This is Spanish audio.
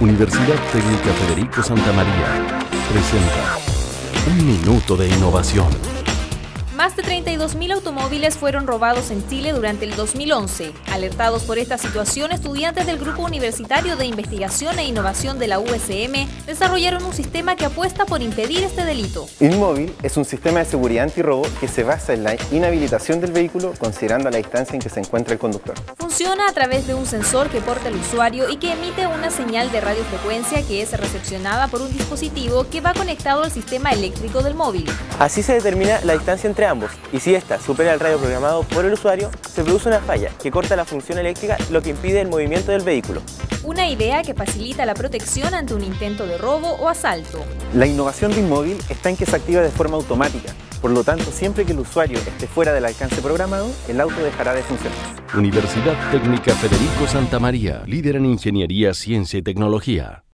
Universidad Técnica Federico Santa María presenta Un Minuto de Innovación. Más de 32.000 automóviles fueron robados en Chile durante el 2011. Alertados por esta situación, estudiantes del Grupo Universitario de Investigación e Innovación de la USM desarrollaron un sistema que apuesta por impedir este delito. InMóvil es un sistema de seguridad antirrobo que se basa en la inhabilitación del vehículo considerando la distancia en que se encuentra el conductor. Funciona a través de un sensor que porta el usuario y que emite una señal de radiofrecuencia que es recepcionada por un dispositivo que va conectado al sistema eléctrico del móvil. Así se determina la distancia entre ambos y si ésta supera el radio programado por el usuario, se produce una falla que corta la función eléctrica lo que impide el movimiento del vehículo. Una idea que facilita la protección ante un intento de robo o asalto. La innovación de Inmóvil está en que se activa de forma automática. Por lo tanto, siempre que el usuario esté fuera del alcance programado, el auto dejará de funcionar. Universidad Técnica Federico Santa María, líder en ingeniería, ciencia y tecnología.